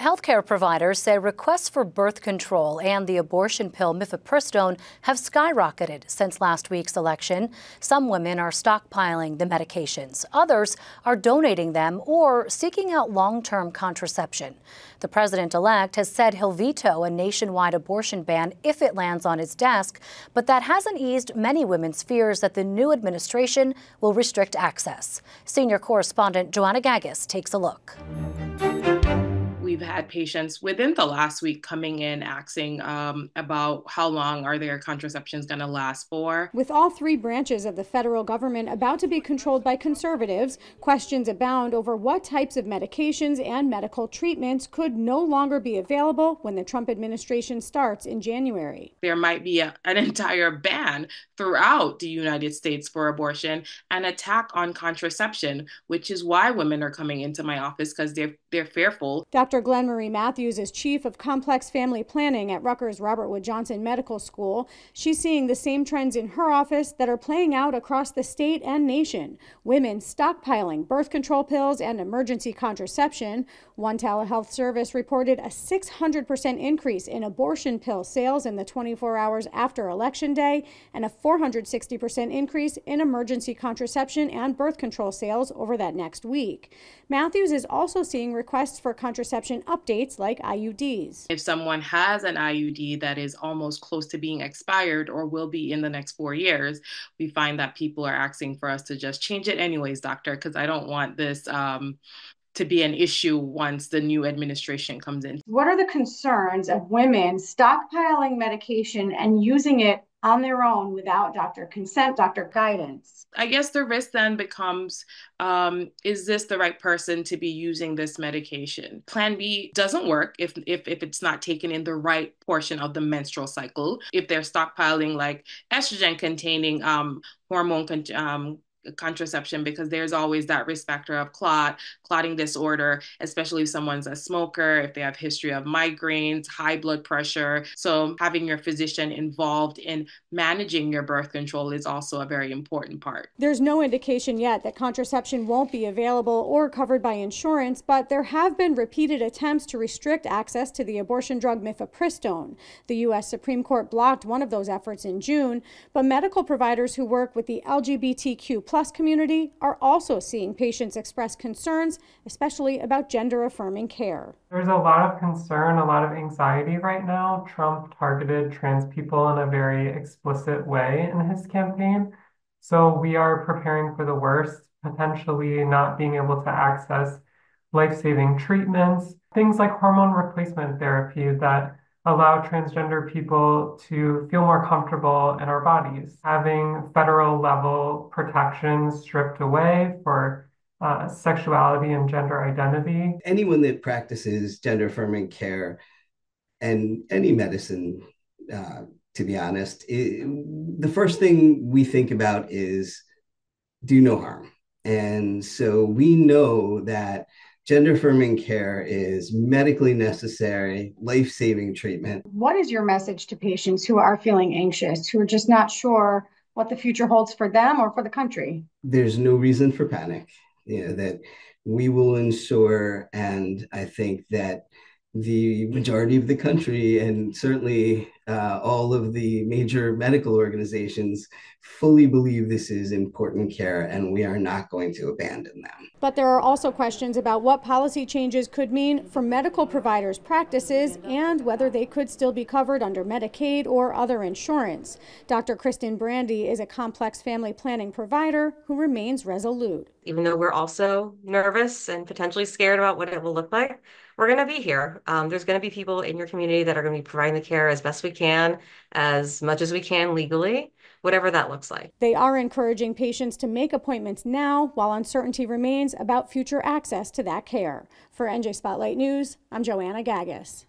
Healthcare providers say requests for birth control and the abortion pill mifepristone have skyrocketed since last week's election. Some women are stockpiling the medications. Others are donating them or seeking out long-term contraception. The president-elect has said he'll veto a nationwide abortion ban if it lands on his desk, but that hasn't eased many women's fears that the new administration will restrict access. Senior correspondent Joanna Gagis takes a look we've had patients within the last week coming in asking um, about how long are their contraceptions going to last for. With all three branches of the federal government about to be controlled by conservatives, questions abound over what types of medications and medical treatments could no longer be available when the Trump administration starts in January. There might be a, an entire ban throughout the United States for abortion, an attack on contraception, which is why women are coming into my office because they're they're fearful. Dr. Glenn Marie Matthews is chief of complex family planning at Rutgers Robert Wood Johnson Medical School. She's seeing the same trends in her office that are playing out across the state and nation. Women stockpiling birth control pills and emergency contraception. One telehealth service reported a 600% increase in abortion pill sales in the 24 hours after Election Day and a 460% increase in emergency contraception and birth control sales over that next week. Matthews is also seeing requests for contraception updates like IUDs. If someone has an IUD that is almost close to being expired or will be in the next four years, we find that people are asking for us to just change it anyways, doctor, because I don't want this um, to be an issue once the new administration comes in. What are the concerns of women stockpiling medication and using it on their own without doctor consent, doctor guidance. I guess the risk then becomes um, is this the right person to be using this medication? Plan B doesn't work if, if, if it's not taken in the right portion of the menstrual cycle. If they're stockpiling like estrogen containing um, hormone con- um, contraception because there's always that risk factor of clot, clotting disorder, especially if someone's a smoker, if they have history of migraines, high blood pressure. So having your physician involved in managing your birth control is also a very important part. There's no indication yet that contraception won't be available or covered by insurance, but there have been repeated attempts to restrict access to the abortion drug mifepristone. The U.S. Supreme Court blocked one of those efforts in June, but medical providers who work with the LGBTQ plus community are also seeing patients express concerns, especially about gender affirming care. There's a lot of concern, a lot of anxiety right now. Trump targeted trans people in a very explicit way in his campaign. So we are preparing for the worst, potentially not being able to access life saving treatments, things like hormone replacement therapy that allow transgender people to feel more comfortable in our bodies. Having federal level protections stripped away for uh, sexuality and gender identity. Anyone that practices gender affirming care and any medicine, uh, to be honest, it, the first thing we think about is do no harm. And so we know that Gender affirming care is medically necessary, life saving treatment. What is your message to patients who are feeling anxious, who are just not sure what the future holds for them or for the country? There's no reason for panic. You know, that we will ensure, and I think that the majority of the country and certainly uh, all of the major medical organizations fully believe this is important care and we are not going to abandon them. But there are also questions about what policy changes could mean for medical providers' practices and whether they could still be covered under Medicaid or other insurance. Dr. Kristen Brandy is a complex family planning provider who remains resolute. Even though we're also nervous and potentially scared about what it will look like, we're going to be here. Um, there's going to be people in your community that are going to be providing the care as best we can, as much as we can legally, whatever that looks like. They are encouraging patients to make appointments now while uncertainty remains about future access to that care. For NJ Spotlight News, I'm Joanna Gagis.